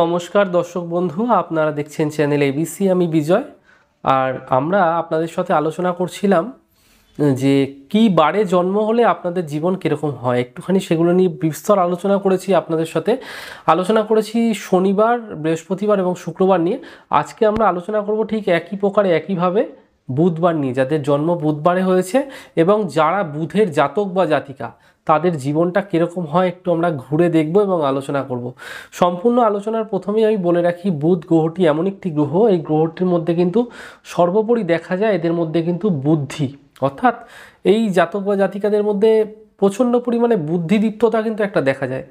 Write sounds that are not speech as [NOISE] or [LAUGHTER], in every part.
নমস্কার দর্শক বন্ধু, আপনারা দেখছেন চ্যানেল এবিসি আমি বিজয়। আর আমরা আপনাদের সাথে আলোচনা করছিলাম যে কি বারে জন্ম হলে আপনাদের জীবন কীরকম হয়। একটুখানি সেগুলো নিয়ে বিস্তর আলোচনা করেছি আপনাদের সাথে। আলোচনা করেছি শনিবার, বৃহস্পতিবার এবং শুক্রবার নিয়ে। আজকে আমরা আলোচনা করব ঠিক একই প্রকারে, একইভাবে বুধবার নিয়ে, যাদের জন্ম বুধবারে হয়েছে এবং যারা বুধের জাতক বা জাতিকা। তাদের জীবনটা কীরকম হয় একটু আমরা ঘুরে দেখব এবং আলোচনা করব। সম্পূর্ণ আলোচনার প্রথমেই আমি বলে রাখি, বুধ গ্রহটি এমন একটি গ্রহ। এই গ্রহটির মধ্যে কিন্তু সর্বোপরি দেখা যায় এদের মধ্যে কিন্তু বুদ্ধি। অর্থাৎ এই জাতক বা জাতিকাদের মধ্যে প্রচণ্ড পরিমাণে বুদ্ধিদীপ্ততা কিন্তু একটা দেখা যায়।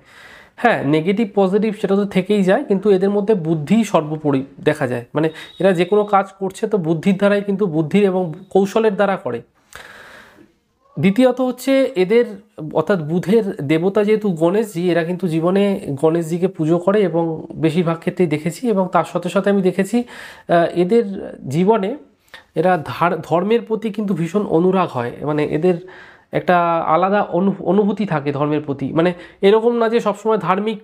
হ্যাঁ নেগেটিভ পজিটিভ সেটা তো থেকেই যায়, কিন্তু এদের মধ্যে বুদ্ধি সর্বোপরি দেখা যায়। মানে এরা যে কোনো কাজ করছে তো বুদ্ধির দ্বারাই কিন্তু বুদ্ধির এবং কৌশলের দ্বারা করে। দ্বিতীয়ত হচ্ছে এদের, অর্থাৎ বুধের দেবতা যেহেতু গণেশজি, এরা কিন্তু জীবনে গণেশজিকে পুজো করে এবং বেশিরভাগ ক্ষেত্রেই দেখেছি এবং তার সাথে সাথে আমি দেখেছি এদের জীবনে এরা ধর্মের প্রতি কিন্তু ভীষণ অনুরাগ হয়। মানে এদের একটা আলাদা অনুভূতি থাকে ধর্মের প্রতি। মানে এরকম না যে সবসময় ধার্মিক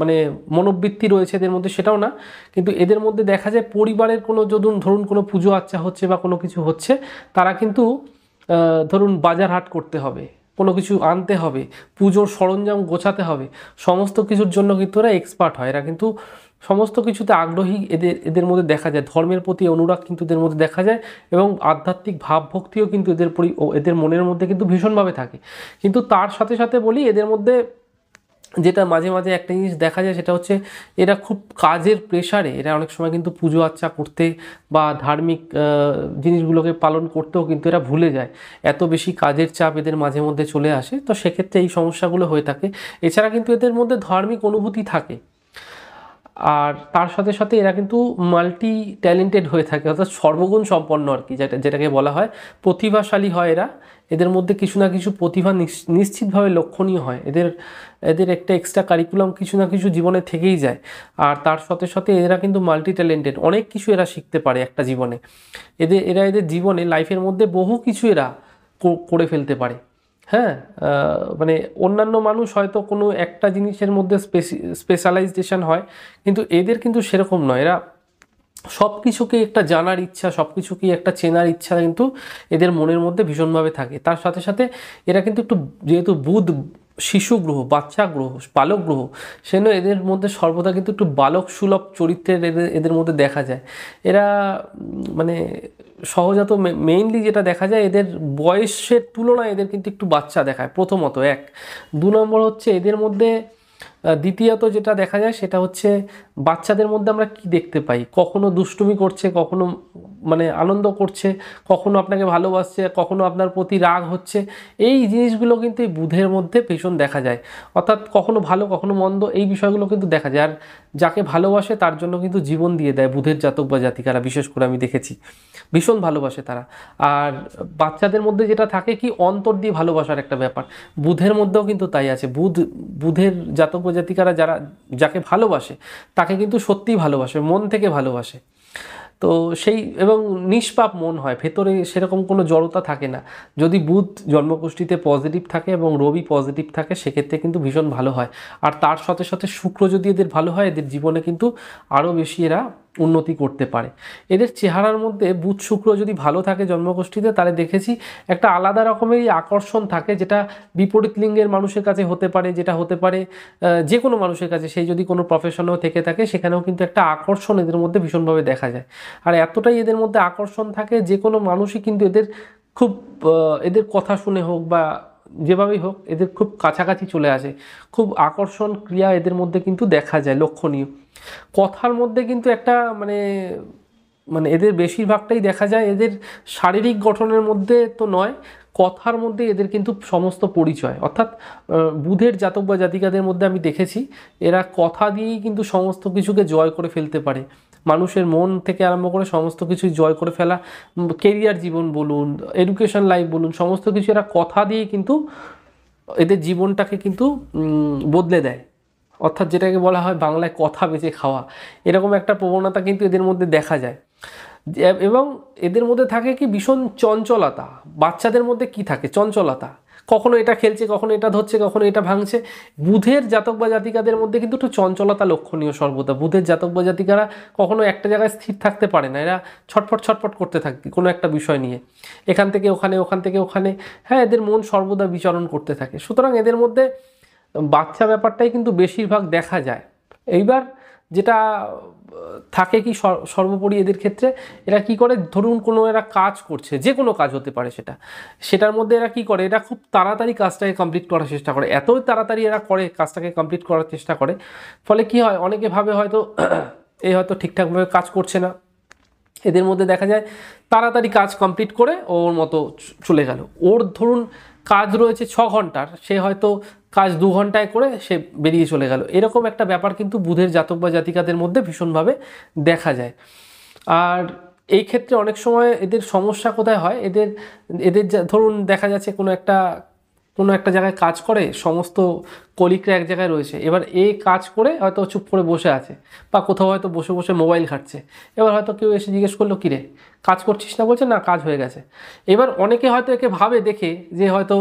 মানে মনোবৃত্তি রয়েছে এদের মধ্যে, সেটাও না। কিন্তু এদের মধ্যে দেখা যায় পরিবারের কোনো, যদুন ধরুন কোনো পুজো আচ্ছা হচ্ছে বা কোনো কিছু হচ্ছে, তারা কিন্তু ধরুন বাজার হাট করতে হবে, কোনো কিছু আনতে হবে, পুজোর সরঞ্জাম গোছাতে হবে, সমস্ত কিছুর জন্য কিন্তু ওরা এক্সপার্ট হয়। এরা কিন্তু সমস্ত কিছুতে আগ্রহী এদের এদের মধ্যে দেখা যায়। ধর্মের প্রতি অনুরাগ কিন্তু এদের মধ্যে দেখা যায় এবং আধ্যাত্মিক ভাবভক্তিও কিন্তু এদের পরি এদের মনের মধ্যে কিন্তু ভীষণভাবে থাকে। কিন্তু তার সাথে সাথে বলি, এদের মধ্যে যেটা মাঝে মাঝে একটা জিনিস দেখা যায় সেটা হচ্ছে এরা খুব কাজের প্রেশারে এরা অনেক সময় কিন্তু পুজো আচ্চা করতে বা ধার্মিক জিনিসগুলোকে পালন করতেও কিন্তু এরা ভুলে যায়। এত বেশি কাজের চাপ এদের মাঝে মধ্যে চলে আসে। তো সেক্ষেত্রে এই সমস্যাগুলো হয়ে থাকে। এছাড়া কিন্তু এদের মধ্যে ধার্মিক অনুভূতি থাকে। আর তার সাথে সাথে এরা কিন্তু মাল্টি ট্যালেন্টেড হয়ে থাকে, অর্থাৎ সর্বগুণ সম্পন্ন আর কি, যেটা যেটাকে বলা হয়। প্রতিভাশালী হয় এরা। এদের মধ্যে কিছু না কিছু প্রতিভা নিশ্চিতভাবে লক্ষণীয় হয়। এদের এদের একটা এক্সট্রা কারিকুলাম কিছু না কিছু জীবনে থেকেই যায়। আর তার সাথে সাথে এরা কিন্তু মাল্টি ট্যালেন্টেড অনেক কিছু এরা শিখতে পারে একটা জীবনে। এদের এরা এদের জীবনে লাইফের মধ্যে বহু কিছু এরা করে ফেলতে পারে। হ্যাঁ মানে অন্যান্য মানুষ হয়তো কোনো একটা জিনিসের মধ্যে স্পেশালাইজেশন হয়, কিন্তু এদের কিন্তু সেরকম নয়। এরা সব কিছুকেই একটা জানার ইচ্ছা সব কিছুকেই একটা চেনার ইচ্ছা কিন্তু এদের মনের মধ্যে ভীষণভাবে থাকে। তার সাথে সাথে এরা কিন্তু একটু যেহেতু বুধ শিশু গ্রহ, বাচ্চা গ্রহ, বালক গ্রহ, সেজন্য এদের মধ্যে সর্বদা কিন্তু একটু বালক সুলভ চরিত্রের এদের এদের মধ্যে দেখা যায়। এরা মানে সহজাত মেইনলি যেটা দেখা যায় এদের বয়সের তুলনায় এদের কিন্তু একটু বাচ্চা দেখায় প্রথমত, এক। দু নম্বর হচ্ছে এদের মধ্যে দ্বিতীয়ত যেটা দেখা যায় সেটা হচ্ছে বাচ্চাদের মধ্যে আমরা কি দেখতে পাই? কখনো দুষ্টুমি করছে, কখনো মানে আনন্দ করছে, কখনো আপনাকে ভালোবাসছে, কখনো আপনার প্রতি রাগ হচ্ছে। এই জিনিসগুলো কিন্তু এই বুধের মধ্যে ভীষণ দেখা যায়। অর্থাৎ কখনো ভালো, কখনো মন্দ এই বিষয়গুলো কিন্তু দেখা যায়। আর যাকে ভালোবাসে তার জন্য কিন্তু জীবন দিয়ে দেয় বুধের জাতক বা জাতিকারা, বিশেষ করে আমি দেখেছি। ভীষণ ভালোবাসে তারা। আর বাচ্চাদের মধ্যে যেটা থাকে কি, অন্তর দিয়ে ভালোবাসার একটা ব্যাপার। বুধের মধ্যেও কিন্তু তাই আছে। বুধ, বুধের জাতক বা জাতিকারা যারা, যাকে ভালোবাসে, তাকে কিন্তু সত্যিই ভালোবাসে, মন থেকে ভালোবাসে। তো সেই, এবং নিষ্পাপ মন হয়, ভেতরে সেরকম কোনো জড়তা থাকে না। যদি বুধ জন্মগোষ্ঠীতে পজিটিভ থাকে এবং রবি পজিটিভ থাকে, সেক্ষেত্রে কিন্তু ভীষণ ভালো হয়। আর তার সাথে সাথে শুক্র যদি এদের ভালো হয়, এদের জীবনে কিন্তু আরও বেশি এরা উন্নতি করতে পারে। এদের চেহারার মধ্যে বুধ শুক্র যদি ভালো থাকে জন্মগোষ্ঠীতে, তাহলে দেখেছি একটা আলাদা রকমেরই আকর্ষণ থাকে, যেটা বিপরীত লিঙ্গের মানুষের কাছে হতে পারে, যেটা হতে পারে যে কোনো মানুষের কাছে। সেই যদি কোনো প্রফেশনেও থেকে থাকে, সেখানেও কিন্তু একটা আকর্ষণ এদের মধ্যে ভীষণভাবে দেখা যায়। আর এতটাই এদের মধ্যে আকর্ষণ থাকে যে কোনো মানুষই কিন্তু এদের খুব এদের কথা শুনে হোক বা যেভাবেই হোক, এদের খুব কাছাকাছি চলে আসে। খুব আকর্ষণ ক্রিয়া এদের মধ্যে কিন্তু দেখা যায়, লক্ষণীয়। কথার মধ্যে কিন্তু একটা মানে মানে এদের বেশিরভাগটাই দেখা যায় এদের শারীরিক গঠনের মধ্যে তো নয়, কথার মধ্যে এদের কিন্তু সমস্ত পরিচয়। অর্থাৎ বুধের জাতক বা জাতিকাদের মধ্যে আমি দেখেছি, এরা কথা দিয়েই কিন্তু সমস্ত কিছুকে জয় করে ফেলতে পারে। মানুষের মন থেকে আরম্ভ করে সমস্ত কিছুই জয় করে ফেলা কেরিয়ার জীবন বলুন এডুকেশন লাইফ বলুন, সমস্ত কিছু এরা কথা দিয়ে কিন্তু এদের জীবনটাকে কিন্তু বদলে দেয়। অর্থাৎ যেটাকে বলা হয় বাংলায় কথা বেঁচে খাওয়া। এরকম একটা প্রবণতা কিন্তু এদের মধ্যে দেখা যায়। এবং এদের মধ্যে থাকে কি ভীষণ চঞ্চলতা। বাচ্চাদের মধ্যে কি থাকে? চঞ্চলতা। কখনো এটা খেলছে, কখনো এটা ধরছে, কখনো এটা ভাঙছে। বুধের জাতক বা জাতিকাদের মধ্যে কিন্তু একটু চঞ্চলতা লক্ষণীয় সর্বদা। বুধের জাতক বা জাতিকারা কখনো একটা জায়গায় স্থির থাকতে পারে না। এরা ছটফট ছটফট করতে থাকে কোনো একটা বিষয় নিয়ে। এখান থেকে, ওখানে, ওখান থেকে, ওখানে। হ্যাঁ এদের মন সর্বদা বিচরণ করতে থাকে। সুতরাং এদের মধ্যে বাচ্চা ব্যাপারটাই কিন্তু বেশিরভাগ দেখা যায়। এইবার যেটা থাকে কি সর্বোপরি এদের ক্ষেত্রে? এরা কি করে? ধরুন কোনো এরা কাজ করছে, যে কোনো কাজ হতে পারে সেটা। সেটার মধ্যে এরা কি করে? এরা খুব তাড়াতাড়ি কাজটাকে কমপ্লিট করার চেষ্টা করে। এতই তাড়াতাড়ি এরা করে কাজটাকে কমপ্লিট করার চেষ্টা করে। ফলে কি হয়? অনেকে ভাবে হয়তো [CLEARS THROAT] এই হয়তো ঠিকঠাকভাবে কাজ করছে না। এদের মধ্যে দেখা যায় তাড়াতাড়ি কাজ কমপ্লিট করে ওর মতো চলে গেল। ওর ধরুন কাজ রয়েছে ছ ঘণ্টার, সে হয়তো কাজ দু ঘন্টায় করে সে বেরিয়ে চলে গেল। এরকম একটা ব্যাপার কিন্তু বুধের জাতক বা জাতিকাদের মধ্যে ভীষণভাবে দেখা যায়। আর এই ক্ষেত্রে অনেক সময় এদের সমস্যা কোথায় হয়? এদের এদের ধরুন দেখা যাচ্ছে কোনো একটা কোনো একটা জায়গায় কাজ করে, সমস্ত কলিকরা এক জায়গায় রয়েছে। এবার এ কাজ করে হয়তো চুপ করে বসে আছে বা কোথাও হয়তো বসে বসে মোবাইল ঘাটছে। এবার হয়তো কেউ এসে জিজ্ঞেস করল, কিরে, কাজ করছিস না? বলছে, না, কাজ হয়ে গেছে। এবার অনেকে হয়তো একে ভাবে, দেখে যে হয়তো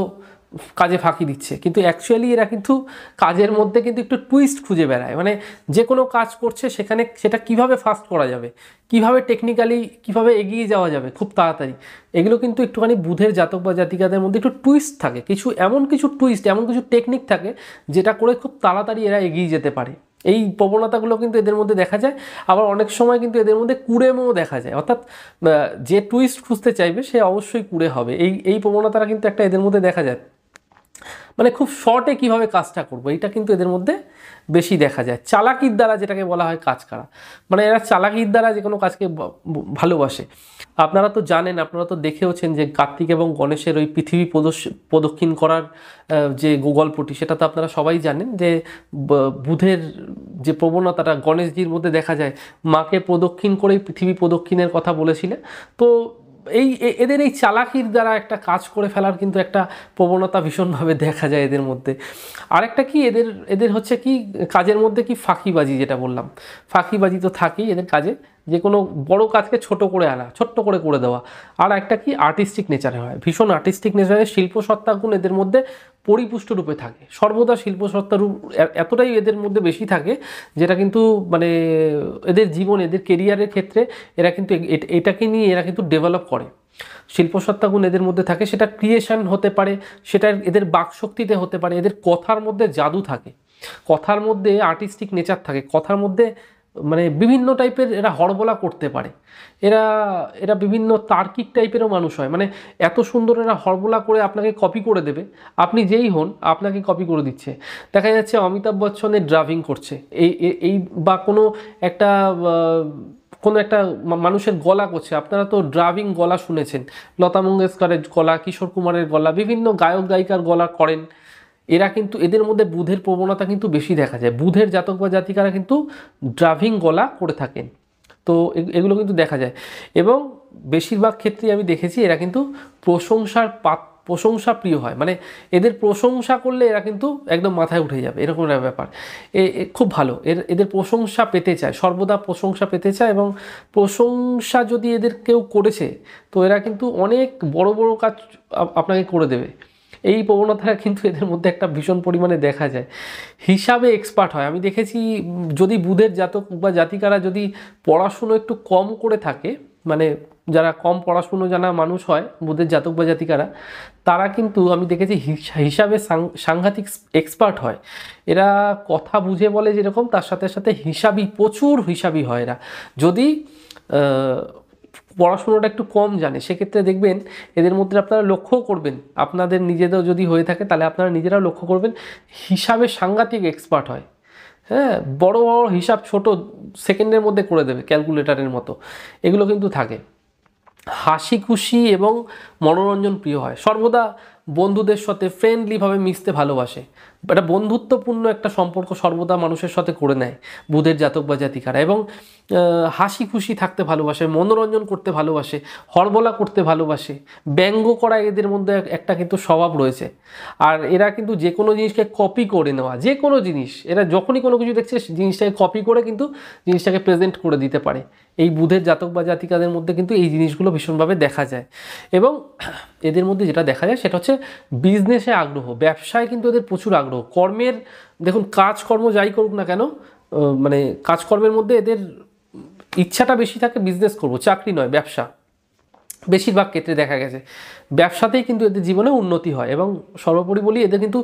কাজে ফাঁকি দিচ্ছে। কিন্তু অ্যাকচুয়ালি এরা কিন্তু কাজের মধ্যে কিন্তু একটু টুইস্ট খুঁজে বেড়ায়। মানে যে কোনো কাজ করছে সেখানে সেটা কীভাবে ফাস্ট করা যাবে? কীভাবে টেকনিক্যালি কীভাবে এগিয়ে যাওয়া যাবে? খুব তাড়াতাড়ি। এগুলো কিন্তু একটুখানি বুধের জাতক বা জাতিকাদের মধ্যে একটু টুইস্ট থাকে। কিছু এমন কিছু টুইস্ট এমন কিছু টেকনিক থাকে যেটা করে খুব তাড়াতাড়ি এরা এগিয়ে যেতে পারে। এই প্রবণতাগুলো কিন্তু এদের মধ্যে দেখা যায়। আবার অনেক সময় কিন্তু এদের মধ্যে কুড়েমও দেখা যায়। অর্থাৎ যে টুইস্ট খুঁজতে চাইবে সে অবশ্যই কুড়ে হবে। এই এই প্রবণতাটা কিন্তু একটা এদের মধ্যে দেখা যায়। মানে খুব শর্টে কীভাবে কাজটা করব, এটা কিন্তু এদের মধ্যে বেশি দেখা যায়। চালাকির দ্বারা যেটাকে বলা হয় কাজ করা। মানে এরা চালাকির দ্বারা যে কোনো কাজকে ভালোবাসে। আপনারা তো জানেন, আপনারা তো দেখেওছেন যে কার্তিক এবং গণেশের ওই পৃথিবী প্রদক্ষিণ করার যে গল্পটি সেটা তো আপনারা সবাই জানেন যে বুধের যে প্রবণতাটা গণেশজির মধ্যে দেখা যায়। মাকে প্রদক্ষিণ করেই পৃথিবী প্রদক্ষিণের কথা বলেছিলেন। তো এই এদের এই চালাকির দ্বারা একটা কাজ করে ফেলার কিন্তু একটা প্রবণতা ভীষণভাবে দেখা যায় এদের মধ্যে। আরেকটা কি, এদের এদের হচ্ছে কি, কাজের মধ্যে কি ফাঁকিবাজি যেটা বললাম। ফাঁকিবাজি তো থাকেই এদের কাজে। যে কোনো বড় কাজকে ছোট করে আনা, ছোট্ট করে করে দেওয়া। আর একটা কি আর্টিস্টিক নেচারে হয়। ভীষণ আর্টিস্টিক নেচারে শিল্প সত্তাগুণ এদের মধ্যে পরিপুষ্ট রূপে থাকে। সর্বদা শিল্প সত্তা রূপ এতটাই এদের মধ্যে বেশি থাকে যেটা কিন্তু মানে এদের জীবন, এদের কেরিয়ারের ক্ষেত্রে এরা কিন্তু এটাকে নিয়ে এরা কিন্তু ডেভেলপ করে। শিল্পসত্তাগুণ এদের মধ্যে থাকে, সেটা ক্রিয়েশন হতে পারে, সেটা এদের বাকশক্তিতে হতে পারে, এদের কথার মধ্যে জাদু থাকে। কথার মধ্যে আর্টিস্টিক নেচার থাকে, কথার মধ্যে মানে বিভিন্ন টাইপের এরা হরবলা করতে পারে। এরা এরা বিভিন্ন তার্কিক টাইপেরও মানুষ হয়। মানে এত সুন্দর এরা হরবলা করে আপনাকে কপি করে দেবে। আপনি যেই হন, আপনাকে কপি করে দিচ্ছে। দেখা যাচ্ছে অমিতাভ বচ্চনের ড্রাইভিং করছে। এই এই বা কোনো একটা কোনো একটা মানুষের গলা করছে। আপনারা তো ড্রাইভিং গলা শুনেছেন। লতা মঙ্গেশকরের গলা, কিশোর কুমারের গলা, বিভিন্ন গায়ক গায়িকার গলা করেন। এরা কিন্তু এদের মধ্যে বুধের প্রবণতা কিন্তু বেশি দেখা যায়। বুধের জাতক বা জাতিকারা কিন্তু ড্রাইভিং গলা করে থাকেন। তো এগুলো কিন্তু দেখা যায়। এবং বেশিরভাগ ক্ষেত্রেই আমি দেখেছি এরা কিন্তু প্রশংসার পাত প্রশংসা প্রিয় হয়। মানে এদের প্রশংসা করলে এরা কিন্তু একদম মাথায় উঠে যাবে। এরকম একটা ব্যাপার। এ খুব ভালো। এর, এদের প্রশংসা পেতে চায়। সর্বদা প্রশংসা পেতে চায় এবং প্রশংসা যদি এদের কেউ করেছে, তো এরা কিন্তু অনেক বড় বড় কাজ আপনাকে করে দেবে। এই প্রবণতাটা কিন্তু এদের মধ্যে একটা ভীষণ পরিমাণে দেখা যায়। হিসাবে এক্সপার্ট হয়। আমি দেখেছি, যদি বুধের জাতক বা জাতিকারা যদি পড়াশুনো একটু কম করে থাকে মানে যারা কম পড়াশুনো জানা মানুষ হয়, বুধের জাতক বা জাতিকারা, তারা কিন্তু আমি দেখেছি হিসাবে সাংঘাতিক এক্সপার্ট হয়। এরা কথা বুঝে বলে যেরকম, তার সাথে সাথে হিসাবই, প্রচুর হিসাবই হয় এরা। যদি পড়াশুনোটা একটু কম জানে, সেক্ষেত্রে দেখবেন এদের মধ্যে আপনারা লক্ষ্য করবেন। আপনাদের নিজেদের যদি হয়ে থাকে তাহলে আপনারা নিজেরাও লক্ষ্য করবেন, হিসাবে সাংঘাতিক এক্সপার্ট হয়। হ্যাঁ বড় বড় হিসাব ছোট সেকেন্ডের মধ্যে করে দেবে ক্যালকুলেটারের মতো। এগুলো কিন্তু থাকে। হাসি খুশি এবং মনোরঞ্জন প্রিয় হয়। সর্বদা বন্ধুদের সাথে ফ্রেন্ডলিভাবে মিশতে ভালোবাসে। একটা বন্ধুত্বপূর্ণ একটা সম্পর্ক সর্বদা মানুষের সাথে করে নেয়, বুধের জাতক বা জাতিকারা এবং হাসি খুশি থাকতে ভালোবাসে, মনোরঞ্জন করতে ভালোবাসে, হরবলা করতে ভালোবাসে, ব্যঙ্গ করা এদের মধ্যে একটা কিন্তু স্বভাব রয়েছে। আর এরা কিন্তু যে কোনো জিনিসকে কপি করে নেওয়া, যে কোনো জিনিস, এরা যখনই কোনো কিছু দেখছে জিনিসটাকে কপি করে কিন্তু জিনিসটাকে প্রেজেন্ট করে দিতে পারে। এই বুধের জাতক বা জাতিকাদের মধ্যে কিন্তু এই জিনিসগুলো ভীষণভাবে দেখা যায়। এবং এদের মধ্যে যেটা দেখা যায় সেটা হচ্ছে বিজনেসে আগ্রহ, ব্যবসায় কিন্তু এদের প্রচুর আগ্রহ। কর্মের, দেখুন, কাজকর্ম যাই করুক না কেন মানে কাজকর্মের মধ্যে এদের ইচ্ছাটা বেশি থাকে বিজনেস করব, চাকরি নয়, ব্যবসা। বেশিরভাগ ক্ষেত্রে দেখা গেছে, ব্যবসাতেই কিন্তু এদের জীবনে উন্নতি হয় এবং সর্বোপরি বলি এদের কিন্তু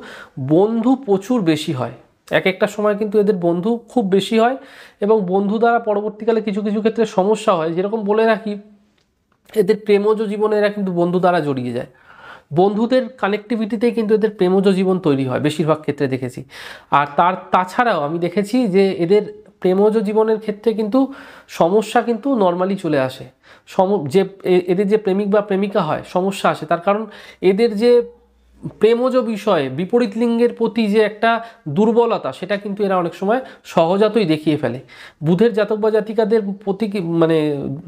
বন্ধু প্রচুর বেশি হয়। এক একটা সময় কিন্তু এদের বন্ধু খুব বেশি হয় এবং বন্ধু দ্বারা পরবর্তীকালে কিছু কিছু ক্ষেত্রে সমস্যা হয়। যেরকম বলে রাখি, এদের প্রেমজ জীবনে এরা কিন্তু বন্ধু দ্বারা জড়িয়ে যায়। বন্ধুদের কানেকটিভিটিতেই কিন্তু এদের প্রেমজ জীবন তৈরি হয়, বেশিরভাগ ক্ষেত্রে দেখেছি। আর তার, তাছাড়াও আমি দেখেছি যে এদের প্রেমজ জীবনের ক্ষেত্রে কিন্তু সমস্যা কিন্তু নর্মালি চলে আসে। সম, যে এদের যে প্রেমিক বা প্রেমিকা হয়, সমস্যা আসে। তার কারণ এদের যে প্রেমজ বিষয়ে বিপরীত লিঙ্গের প্রতি যে একটা দুর্বলতা, সেটা কিন্তু এরা অনেক সময় সহজাতই দেখিয়ে ফেলে। বুধের জাতক বা জাতিকাদের প্রতি মানে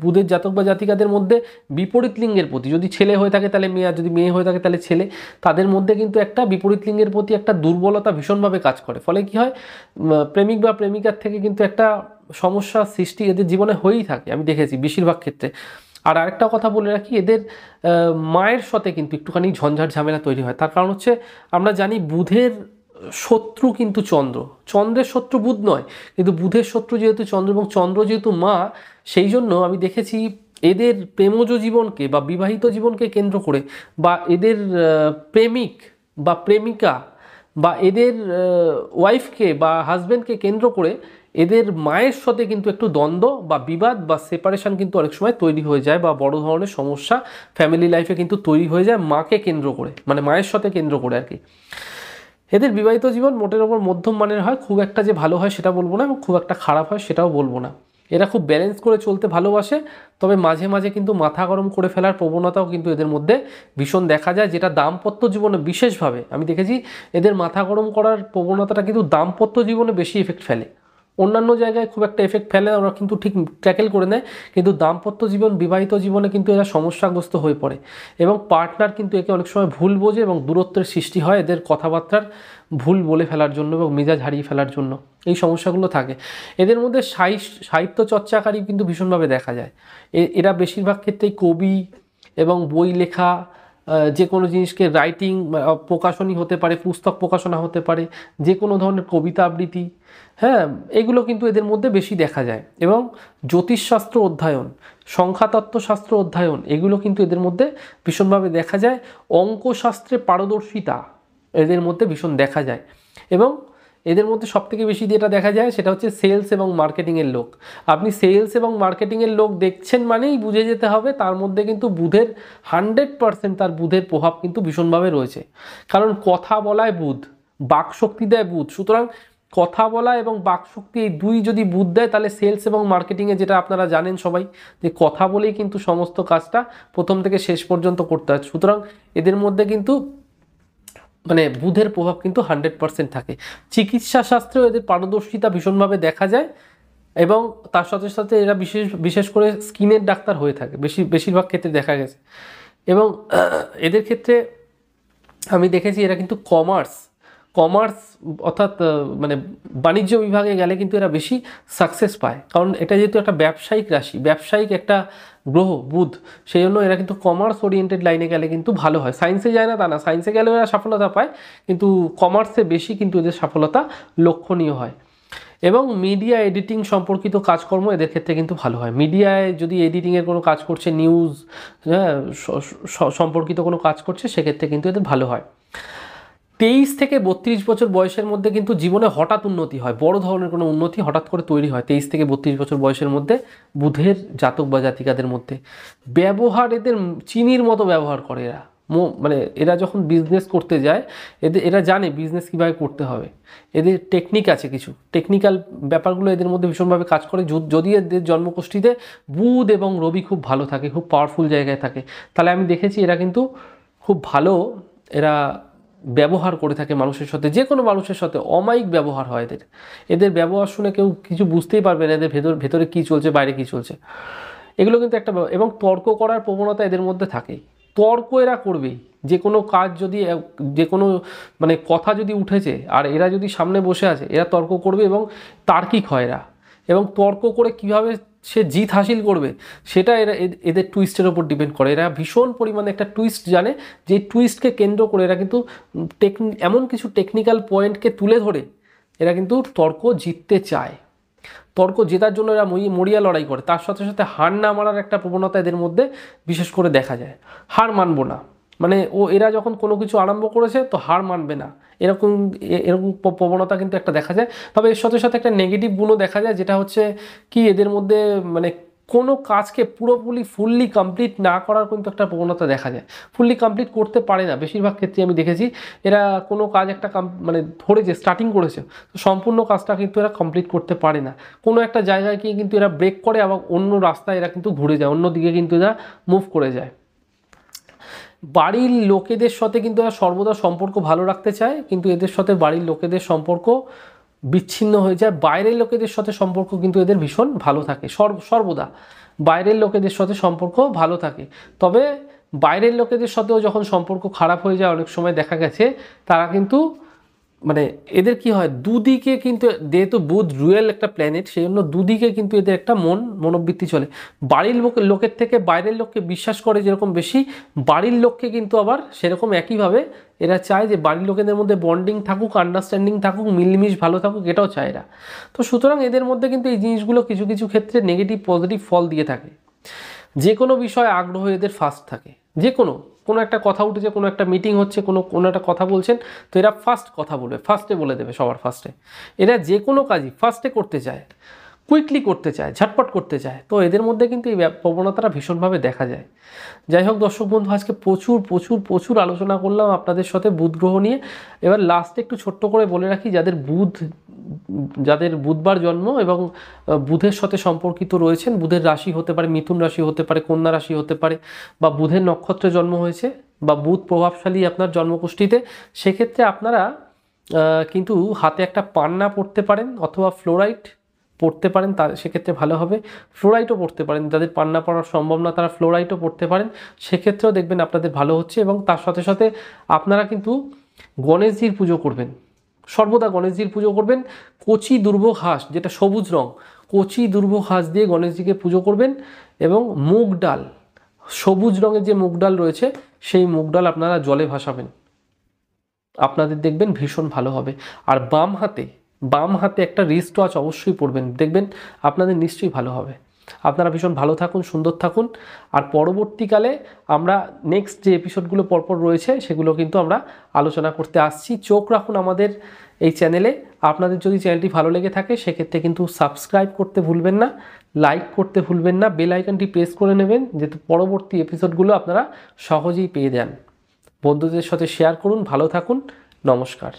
বুধের জাতক বা জাতিকাদের মধ্যে বিপরীত লিঙ্গের প্রতি, যদি ছেলে হয়ে থাকে তাহলে মেয়ে, আর যদি মেয়ে হয়ে থাকে তাহলে ছেলে, তাদের মধ্যে কিন্তু একটা বিপরীত লিঙ্গের প্রতি একটা দুর্বলতা ভীষণভাবে কাজ করে। ফলে কি হয় প্রেমিক বা প্রেমিকার থেকে কিন্তু একটা সমস্যা সৃষ্টি এদের জীবনে হয়েই থাকে, আমি দেখেছি বেশিরভাগ ক্ষেত্রে। আর আরেকটা কথা বলে রাখি, এদের মায়ের সাথে কিন্তু একটুখানি ঝঞ্ঝাট ঝামেলা তৈরি হয়। তার কারণ হচ্ছে আমরা জানি বুধের শত্রু কিন্তু চন্দ্র। চন্দ্রের শত্রু বুধ নয়, কিন্তু বুধের শত্রু যেহেতু চন্দ্র এবং চন্দ্র যেহেতু মা, সেই জন্য আমি দেখেছি এদের প্রেমজ জীবনকে বা বিবাহিত জীবনকে কেন্দ্র করে বা এদের প্রেমিক বা প্রেমিকা বা এদের ওয়াইফকে বা হাজব্যান্ডকে কেন্দ্র করে এদের মায়ের সাথে কিন্তু একটু দ্বন্দ্ব বা বিবাদ বা সেপারেশন কিন্তু অনেক সময় তৈরি হয়ে যায় বা বড় ধরনের সমস্যা ফ্যামিলি লাইফে কিন্তু তৈরি হয়ে যায় মাকে কেন্দ্র করে মানে মায়ের সাথে কেন্দ্র করে আর কি। এদের বিবাহিত জীবন মোটের ওপর মধ্যম মানের হয়, খুব একটা যে ভালো হয় সেটা বলব না এবং খুব একটা খারাপ হয় সেটাও বলব না। এরা খুব ব্যালেন্স করে চলতে ভালোবাসে, তবে মাঝে মাঝে কিন্তু মাথা গরম করে ফেলার প্রবণতাও কিন্তু এদের মধ্যে ভীষণ দেখা যায়, যেটা দাম্পত্য জীবনে বিশেষভাবে আমি দেখেছি এদের মাথা গরম করার প্রবণতাটা কিন্তু দাম্পত্য জীবনে বেশি এফেক্ট ফেলে। অন্যান্য জায়গায় খুব একটা এফেক্ট ফেলে, ওরা কিন্তু ঠিক ট্যাকেল করে নেয়, কিন্তু দাম্পত্য জীবন, বিবাহিত জীবনে কিন্তু এরা সমস্যাগ্রস্ত হয়ে পড়ে। এবং পার্টনার কিন্তু একে অনেক সময় ভুল বোঝে এবং দূরত্বের সৃষ্টি হয় এদের কথাবার্তার ভুল বলে ফেলার জন্য এবং মেজাজ হারিয়ে ফেলার জন্য। এই সমস্যাগুলো থাকে। এদের মধ্যে সাহিত্য চর্চাকারী কিন্তু ভীষণভাবে দেখা যায়। এরা বেশিরভাগ ক্ষেত্রেই কবি এবং বই লেখা যে কোনো জিনিসকে রাইটিং প্রকাশনী হতে পারে, পুস্তক প্রকাশনা হতে পারে, যে কোনো ধরনের কবিতা আবৃত্তি হ্যাঁ এগুলো কিন্তু এদের মধ্যে বেশি দেখা যায়। এবং জ্যোতিষশাস্ত্র অধ্যয়ন, সংখ্যাতত্ত্বশাস্ত্র অধ্যয়ন, এগুলো কিন্তু এদের মধ্যে ভীষণভাবে দেখা যায়। অঙ্কশাস্ত্রে পারদর্শিতা এদের মধ্যে ভীষণ দেখা যায়। এবং এদের মধ্যে সবথেকে বেশি যেটা দেখা যায় সেটা হচ্ছে সেলস এবং মার্কেটিংয়ের লোক। আপনি সেলস এবং মার্কেটিংয়ের লোক দেখছেন মানেই বুঝে যেতে হবে তার মধ্যে কিন্তু বুধের হান্ড্রেড পারসেন্ট তার বুধের প্রভাব কিন্তু ভীষণভাবে রয়েছে। কারণ কথা বলায় বুধ, বাকশক্তি দেয় বুধ। সুতরাং কথা বলা এবং বাকশক্তি এই দুই যদি বুধ দেয় তাহলে সেলস এবং মার্কেটিংয়ে যেটা আপনারা জানেন সবাই, যে কথা বলেই কিন্তু সমস্ত কাজটা প্রথম থেকে শেষ পর্যন্ত করতে হয়। সুতরাং এদের মধ্যে কিন্তু মানে বুধের প্রভাব কিন্তু হান্ড্রেড পারসেন্ট থাকে। চিকিৎসা শাস্ত্রেও এদের পারদর্শিতা ভীষণভাবে দেখা যায় এবং তার সাথে সাথে এরা বিশেষ বিশেষ করে স্কিনের ডাক্তার হয়ে থাকে, বেশি, বেশিরভাগ ক্ষেত্রে দেখা গেছে। এবং এদের ক্ষেত্রে আমি দেখেছি এরা কিন্তু কমার্স কমার্স অর্থাৎ মানে বাণিজ্য বিভাগে গেলে কিন্তু এরা বেশি সাকসেস পায়। কারণ এটা যেহেতু একটা ব্যবসায়িক রাশি, ব্যবসায়িক একটা গ্রহ, বুধ, সেই জন্য এরা কিন্তু কমার্স ওরিয়েন্টেড লাইনে গেলে কিন্তু ভালো হয়। সায়েন্সে যায় না, তা না। সায়েন্সে গেলেও এরা সফলতা পায়, কিন্তু কমার্সে বেশি কিন্তু এদের সফলতা লক্ষণীয় হয়। এবং মিডিয়া এডিটিং সম্পর্কিত কাজকর্ম এদের ক্ষেত্রে কিন্তু ভালো হয়। মিডিয়ায় যদি এডিটিংয়ের কোনো কাজ করছে নিউজ হ্যাঁ সম্পর্কিত কোনো কাজ করছে, সেক্ষেত্রে কিন্তু এদের ভালো হয়। তেইশ থেকে বত্রিশ বছর বয়সের মধ্যে কিন্তু জীবনে হঠাৎ উন্নতি হয়, বড় ধরনের কোনো উন্নতি হঠাৎ করে তৈরি হয় তেইশ থেকে বত্রিশ বছর বয়সের মধ্যে বুধের জাতক বা জাতিকাদের মধ্যে। ব্যবহার এদের চিনির মতো ব্যবহার করে এরা। মানে এরা যখন বিজনেস করতে যায় এদের এরা জানে বিজনেস কীভাবে করতে হবে। এদের টেকনিক আছে কিছু। টেকনিক্যাল ব্যাপারগুলো এদের মধ্যে ভীষণভাবে কাজ করে। যদি এদের জন্মগোষ্ঠীতে বুধ এবং রবি খুব ভালো থাকে, খুব পাওয়ারফুল জায়গায় থাকে, তাহলে আমি দেখেছি এরা কিন্তু খুব ভালো, এরা ব্যবহার করে থাকে মানুষের সাথে, যে কোনো মানুষের সাথে অমায়িক ব্যবহার হয় এদের। এদের ব্যবহার শুনে কেউ কিছু বুঝতেই পারবে না এদের ভেতর, ভেতরে কী চলছে, বাইরে কী চলছে। এগুলো কিন্তু একটা। এবং তর্ক করার প্রবণতা এদের মধ্যে থাকেই। তর্ক এরা করবেই। যে কোনো কাজ যদি যে কোনো মানে কথা যদি উঠেছে, আর এরা যদি সামনে বসে আছে, এরা তর্ক করবে এবং তার্কিক হয় এরা। এবং তর্ক করে কীভাবে সে জিত হাসিল করবে, সেটা এরা এদের টুইস্টের ওপর ডিপেন্ড করে। এরা ভীষণ পরিমাণে একটা টুইস্ট জানে, যে টুইস্টকে কেন্দ্র করে এরা কিন্তু এমন কিছু টেকনিক্যাল পয়েন্টকে তুলে ধরে, এরা কিন্তু তর্ক জিততে চায়। তর্ক জেতার জন্য এরা মরিয়া লড়াই করে। তার সাথে সাথে হার না মারার একটা প্রবণতা এদের মধ্যে বিশেষ করে দেখা যায়। হার মানবো না। মানে ও, এরা যখন কোনো কিছু আরম্ভ করেছে তো হার মানবে না। এরকম এরকম প্রবণতা কিন্তু একটা দেখা যায়। তবে এর সাথে সাথে একটা নেগেটিভ গুণও দেখা যায়, যেটা হচ্ছে কি, এদের মধ্যে মানে কোনো কাজকে পুরোপুরি ফুললি কমপ্লিট না করার কিন্তু একটা প্রবণতা দেখা যায়। ফুললি কমপ্লিট করতে পারে না, বেশিরভাগ ক্ষেত্রে আমি দেখেছি। এরা কোনো কাজ একটা মানে ধরেছে স্টার্টিং করেছে, তো সম্পূর্ণ কাজটা কিন্তু এরা কমপ্লিট করতে পারে না। কোনো একটা জায়গায় গিয়ে কিন্তু এরা ব্রেক করে, আবার অন্য রাস্তায় এরা কিন্তু ঘুরে যায় অন্য দিকে কিন্তু এরা মুভ করে যায়। বাড়ির লোকেদের সাথে কিন্তু এরা সর্বদা সম্পর্ক ভালো রাখতে চায়, কিন্তু এদের সাথে বাড়ির লোকেদের সম্পর্ক বিচ্ছিন্ন হয়ে যায়। বাইরের লোকেদের সাথে সম্পর্ক কিন্তু এদের ভীষণ ভালো থাকে, সর্ব- সর্বদা। বাইরের লোকেদের সাথে সম্পর্ক ভালো থাকে। তবে বাইরের লোকেদের সাথেও যখন সম্পর্ক খারাপ হয়ে যায়, অনেক সময় দেখা গেছে, তারা কিন্তু মানে এদের কি হয়? দুদিকে কিন্তু যেহেতু বুধ রুয়েল একটা প্ল্যানেট সেই জন্য দুদিকে কিন্তু এদের একটা মন, মনোবৃত্তি চলে। বাড়ির লোক, লোকের থেকে বাইরের লোককে বিশ্বাস করে যেরকম বেশি, বাড়ির লোককে কিন্তু আবার সেরকম একইভাবে এরা চায় যে বাড়ির লোকেদের মধ্যে বন্ডিং থাকুক আন্ডারস্ট্যান্ডিং থাকুক, মিলমিশ ভালো থাকুক, এটাও চায় এরা। তো সুতরাং এদের মধ্যে কিন্তু এই জিনিসগুলো কিছু কিছু ক্ষেত্রে নেগেটিভ পজিটিভ ফল দিয়ে থাকে। যে কোনো বিষয়ে আগ্রহ এদের ফার্স্ট থাকে। যে কোনো কোনো একটা কথা উঠেছে, কোনো একটা মিটিং হচ্ছে, কোনো কোনো একটা কথা বলছেন, তো এরা ফার্স্ট কথা বলবে ফার্স্টে বলে দেবে সবার ফার্স্টে এরা যে কোনো কাজই ফার্স্টে করতে চায়। কুইকলি করতে চায়, ঝটপট করতে চায়। তো এদের মধ্যে কিন্তু এই প্রবণতাটা ভীষণভাবে দেখা যায়। যাই হোক দর্শক বন্ধু, আজকে প্রচুর প্রচুর প্রচুর আলোচনা করলাম আপনাদের সাথে বুধ গ্রহ নিয়ে। এবার লাস্টে একটু ছোট্ট করে বলে রাখি, যাদের বুধ, যাদের বুধবার জন্ম এবং বুধের সাথে সম্পর্কিত রয়েছেন, বুধের রাশি হতে পারে, মিথুন রাশি হতে পারে, কন্যা রাশি হতে পারে বা বুধের নক্ষত্রে জন্ম হয়েছে বা বুধ প্রভাবশালী আপনার জন্মকুষ্ঠিতে সেক্ষেত্রে আপনারা কিন্তু হাতে একটা পান্না পড়তে পারেন অথবা ফ্লোরাইট পড়তে পারেন, তা সেক্ষেত্রে ভালো হবে। ফ্লোরাইটও পড়তে পারেন, যাদের পান্না পড়ার সম্ভব না, তারা ফ্লোরাইটও পড়তে পারেন। সেক্ষেত্রেও দেখবেন আপনাদের ভালো হচ্ছে এবং তার সাথে সাথে আপনারা কিন্তু গণেশজির পুজো করবেন। সর্বদা গণেশজির পুজো করবেন। কচি দুর্ভোগ হাঁস, যেটা সবুজ রং, কচি দুর্ভোগ হাঁস দিয়ে গণেশজিকে পুজো করবেন এবং মুগ ডাল, সবুজ রঙের যে মুগ ডাল রয়েছে, সেই মুগ ডাল আপনারা জলে ভাসাবেন। আপনাদের দেখবেন ভীষণ ভালো হবে। আর বাম হাতে বাম হাতে একটা রিস্ট ওয়াচ অবশ্যই পরবেন। দেখবেন আপনাদের নিশ্চয়ই ভালো হবে। আপনারা ভীষণ ভালো থাকুন, সুন্দর থাকুন। আর পরবর্তীকালে আমরা নেক্সট যে এপিসোডগুলো পরপর রয়েছে, সেগুলো কিন্তু আমরা আলোচনা করতে আসছি। চোখ রাখুন আমাদের এই চ্যানেলে আপনাদের যদি চ্যানেলটি ভালো লেগে থাকে, সেক্ষেত্রে কিন্তু সাবস্ক্রাইব করতে ভুলবেন না লাইক করতে ভুলবেন না বেল আইকনটি প্রেস করে নেবেন যাতে পরবর্তী এপিসোডগুলো আপনারা সহজেই পেয়ে যান। বন্ধুদের সাথে শেয়ার করুন, ভালো থাকুন, নমস্কার।